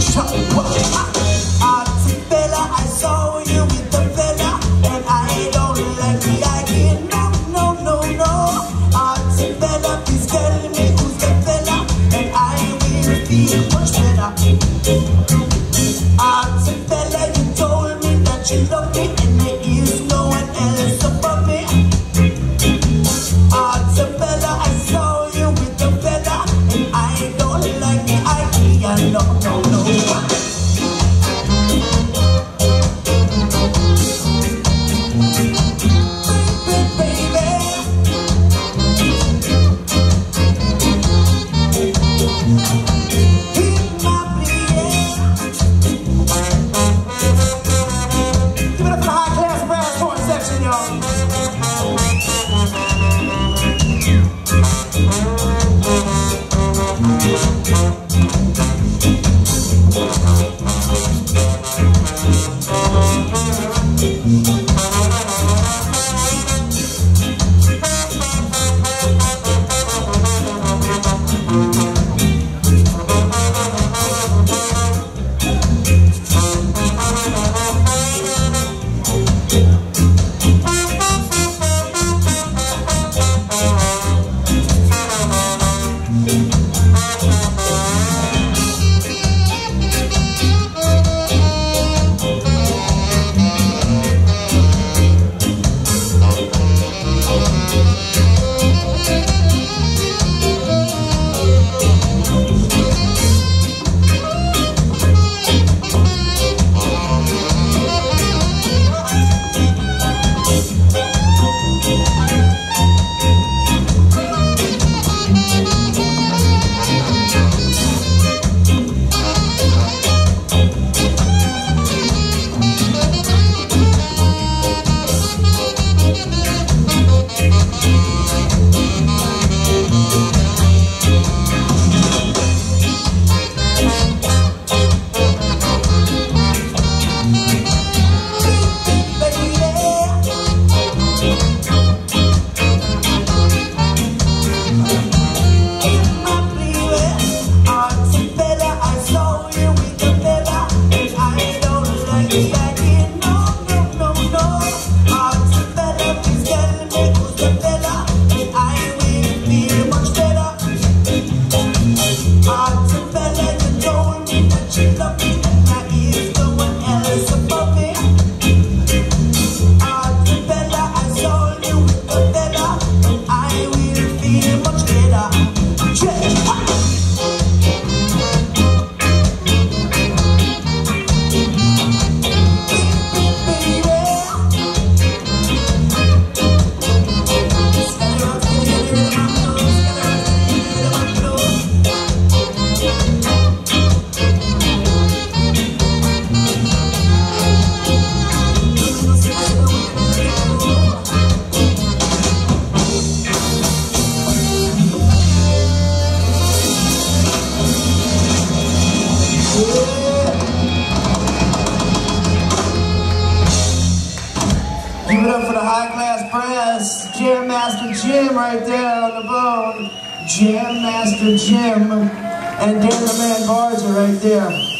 唱我的爱 for the high class press. Jam Master Jim right there on the bone. Jam Master Jim. And Dan the Man Barger right there.